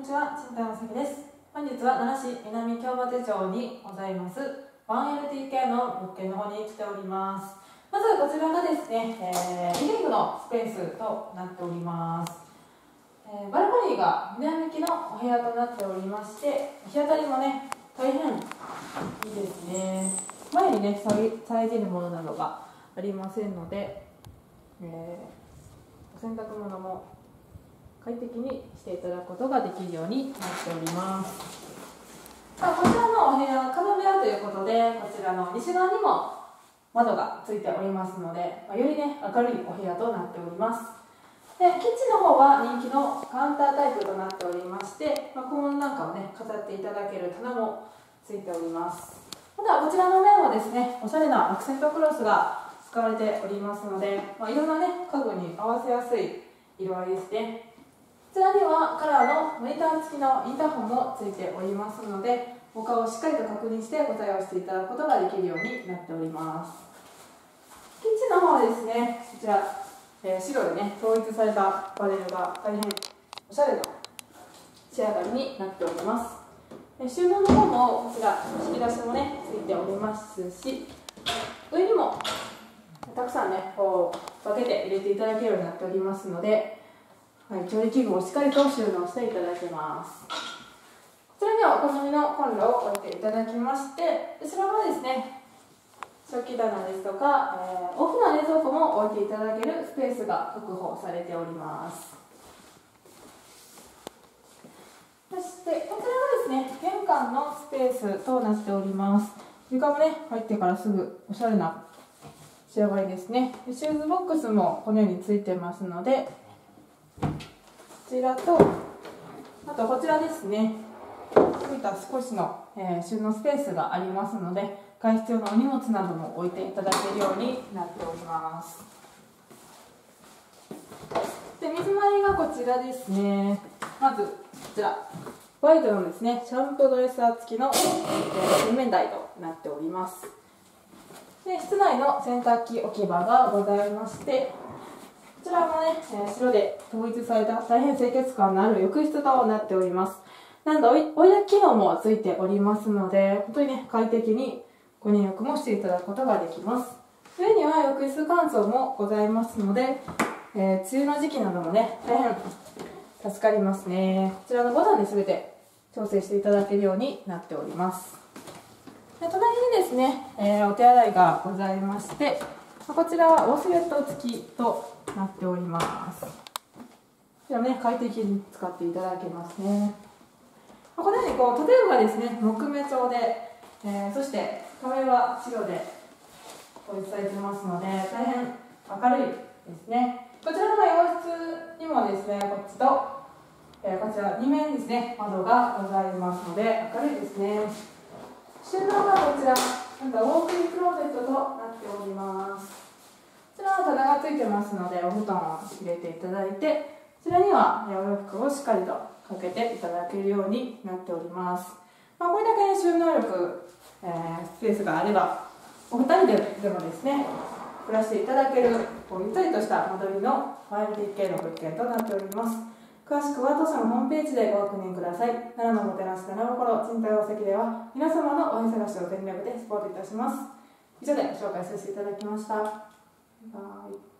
にちは、新田の関です。本日は奈良市南京場手町にございます 1LDK の物件の方に来ております。まずこちらがですね、えー、リビングのスペースとなっております。えーバルコニーが南向きのお部屋となっておりまして、日当たりもね、大変いいですね。前にね、遮遮るものなどがありませんので、えーお洗濯物も快適にしていただくことができるようになっております。さあこちらのお部屋は、角部屋ということで、こちらの西側にも窓がついておりますので、まよりね、明るいお部屋となっております。でキッチンの方は人気のカウンタータイプとなっておりまして、まあ、小物なんかをね、飾っていただける棚もついております。またこちらの面はですね、おしゃれなアクセントクロスが使われておりますので、まあ、いろんなね、家具に合わせやすい色合いですね。こちらにはカラーのモニター付きのインターホンもついておりますのでお顔をしっかりと確認してご対応していただくことができるようになっております。キッチンの方はですねこちら、えー白でね統一されたパネルが大変おしゃれな仕上がりになっております。収納の方もこちら引き出しもねついておりますし上にもたくさんねこう分けて入れていただけるようになっておりますのではい、調理器具をしっかりと収納していただけます。こちらにはお好みのコンロを置いていただきまして、後ろはですね、食器棚ですとか、えー大きな冷蔵庫も置いていただけるスペースが確保されております。そして、こちらがですね、玄関のスペースとなっております。床もね、入ってからすぐおしゃれな仕上がりですね。シューズボックスもこのようについてますので、ちらと、あとこちらですね、こういた少しの、えー収納スペースがありますので、外出用のお荷物なども置いていただけるようになっております。で、水回りがこちらですね。まず、こちら、ホワイトのですね、シャンプードレッサー付きの、えー洗面台となっております。で、室内の洗濯機置き場がございまして、こちらもね、え白で統一された大変清潔感のある浴室となっております。なんと追い追い炊き機能もついておりますので、本当にね、快適にご入浴もしていただくことができます。上には浴室乾燥もございますので、えー梅雨の時期などもね、大変助かりますね。こちらのボタンで全て調整していただけるようになっております。で隣にですね、えーお手洗いがございまして、こちらはウォシュレット付きとなっております。こちらね、快適に使っていただけますね。このようにこう、建具がですね、木目調で、えーそして壁は白で統一されてますので、大変明るいですね。こちらの洋室にもですね、こっちと、えーこちら2面ですね、窓がございますので、明るいですね。収納がこちら、なんかウォークインクローゼットとなっております。こちらは棚がついてますので、お布団を入れていただいて、こちらにはお洋服をしっかりとかけていただけるようになっております。まあ、これだけ収納力、えースペースがあれば、お二人ででもですね、暮らしていただける、こうゆったりとした間取りの 5DK の物件となっております。詳しくは当社のホームページでご確認ください。奈良のもてなし七心賃貸大崎では皆様のお部屋探しを全力でサポートいたします。以上で紹介させていただきました。バイバイ